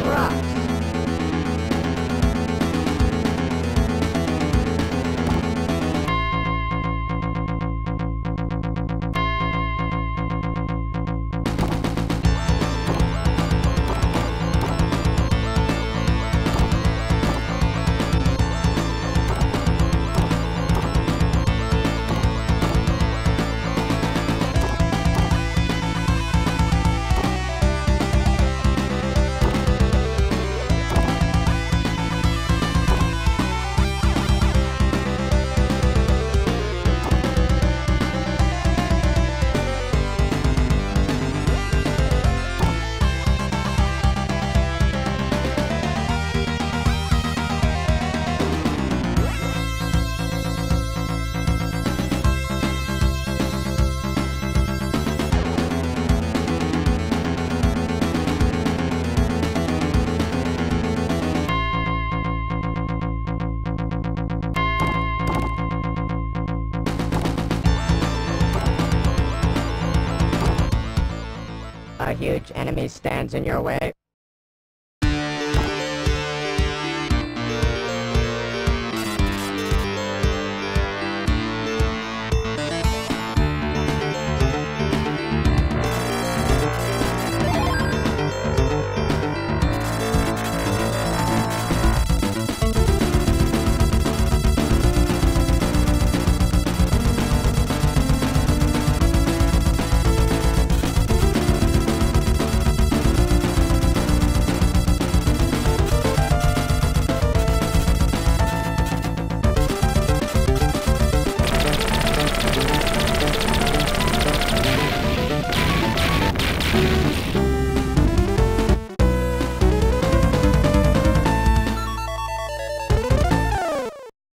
flying rock. A huge enemy stands in your way.